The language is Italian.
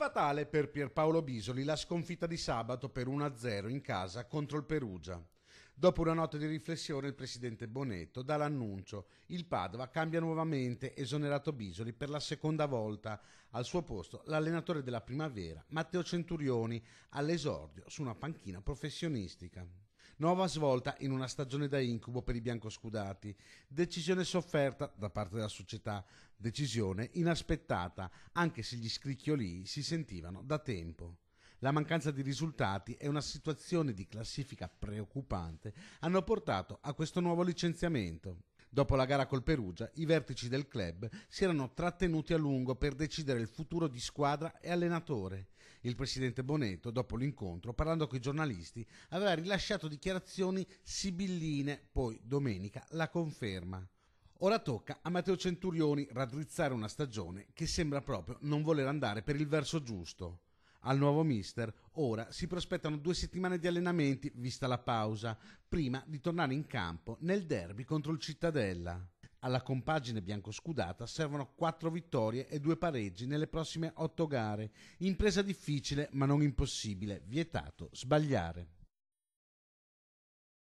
Fatale per Pierpaolo Bisoli la sconfitta di sabato per 1-0 in casa contro il Perugia. Dopo una notte di riflessione il presidente Bonetto dà l'annuncio. Il Padova cambia nuovamente esonerato Bisoli per la seconda volta. Al suo posto l'allenatore della primavera, Matteo Centurioni, all'esordio su una panchina professionistica. Nuova svolta in una stagione da incubo per i biancoscudati. Decisione sofferta da parte della società. Decisione inaspettata, anche se gli scricchiolii si sentivano da tempo. La mancanza di risultati e una situazione di classifica preoccupante hanno portato a questo nuovo licenziamento. Dopo la gara col Perugia, i vertici del club si erano trattenuti a lungo per decidere il futuro di squadra e allenatore. Il presidente Bonetto, dopo l'incontro, parlando con i giornalisti, aveva rilasciato dichiarazioni sibilline, poi domenica la conferma. Ora tocca a Matteo Centurioni raddrizzare una stagione che sembra proprio non voler andare per il verso giusto. Al nuovo mister ora si prospettano due settimane di allenamenti, vista la pausa, prima di tornare in campo nel derby contro il Cittadella. Alla compagine biancoscudata servono quattro vittorie e due pareggi nelle prossime otto gare. Impresa difficile ma non impossibile, vietato sbagliare.